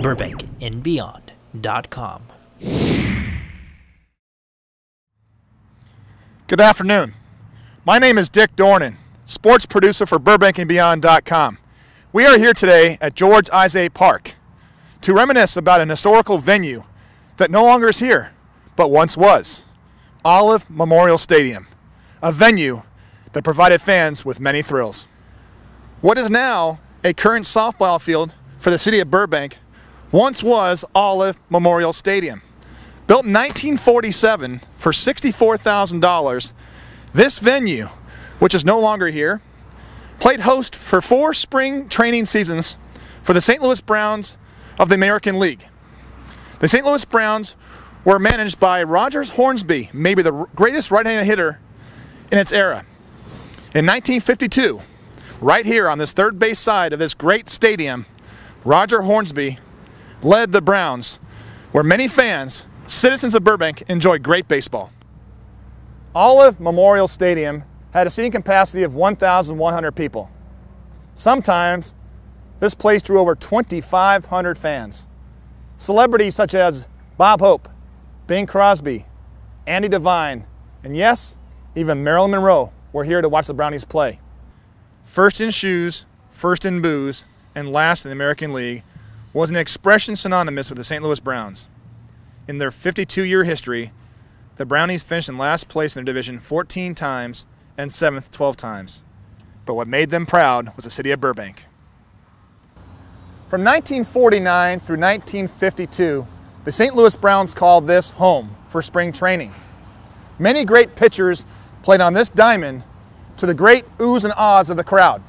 BurbankandBeyond.com. Good afternoon. My name is Dick Dornan, sports producer for BurbankandBeyond.com. We are here today at George Izay Park to reminisce about an historical venue that no longer is here, but once was Olive Memorial Stadium, a venue that provided fans with many thrills. What is now a current softball field for the city of Burbank once was Olive Memorial Stadium. Built in 1947 for $64,000, this venue, which is no longer here, played host for four spring training seasons for the St. Louis Browns of the American League. The St. Louis Browns were managed by Rogers Hornsby, maybe the greatest right-handed hitter in its era. In 1952, right here on this third base side of this great stadium, Roger Hornsby led the Browns, where many fans, citizens of Burbank, enjoyed great baseball. Olive Memorial Stadium had a seating capacity of 1,100 people. Sometimes this place drew over 2,500 fans. Celebrities such as Bob Hope, Bing Crosby, Andy Devine, and yes, even Marilyn Monroe were here to watch the Brownies play. First in shoes, first in booze, and last in the American League was an expression synonymous with the St. Louis Browns. In their 52 year history, the Brownies finished in last place in their division 14 times and 7th 12 times. But what made them proud was the city of Burbank. From 1949 through 1952, the St. Louis Browns called this home for spring training. Many great pitchers played on this diamond to the great oohs and ahs of the crowd.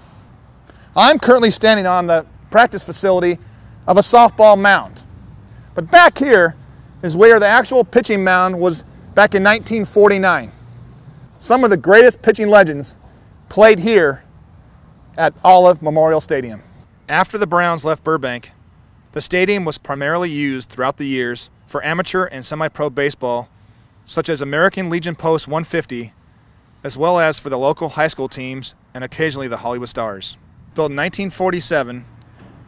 I'm currently standing on the practice facility of a softball mound. But back here is where the actual pitching mound was back in 1949. Some of the greatest pitching legends played here at Olive Memorial Stadium. After the Browns left Burbank, the stadium was primarily used throughout the years for amateur and semi pro baseball, such as American Legion Post 150, as well as for the local high school teams and occasionally the Hollywood Stars. Built in 1947,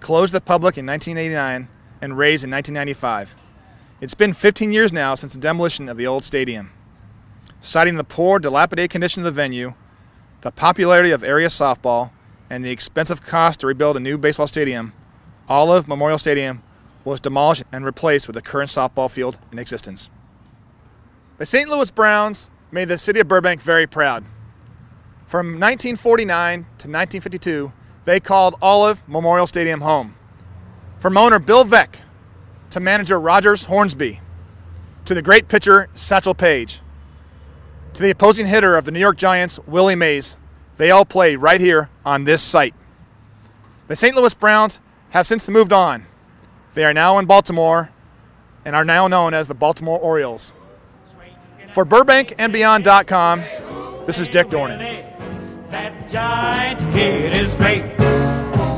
closed to the public in 1989, and razed in 1995. It's been 15 years now since the demolition of the old stadium. Citing the poor, dilapidated condition of the venue, the popularity of area softball, and the expensive cost to rebuild a new baseball stadium, Olive Memorial Stadium was demolished and replaced with the current softball field in existence. The St. Louis Browns made the city of Burbank very proud. From 1949 to 1952, they called Olive Memorial Stadium home. From owner Bill Veeck to manager Rogers Hornsby to the great pitcher Satchel Paige to the opposing hitter of the New York Giants, Willie Mays, they all played right here on this site. The St. Louis Browns have since moved on. They are now in Baltimore and are now known as the Baltimore Orioles. For BurbankandBeyond.com, this is Dick Dornan.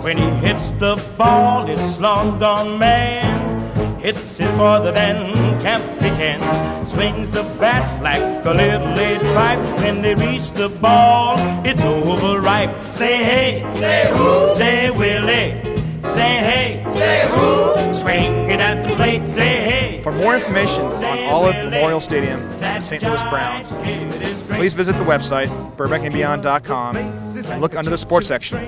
When he hits the ball, it's long gone man. Hits it farther than Campy can. Swings the bats like a little lead pipe. When they reach the ball, it's overripe. Say hey, say who? Say Willie. Say hey, say who? Swing it at the plate. Say hey. For more information on Olive Memorial Stadium and St. Louis Browns, please visit the website, burbankandbeyond.com, and look under the sports section.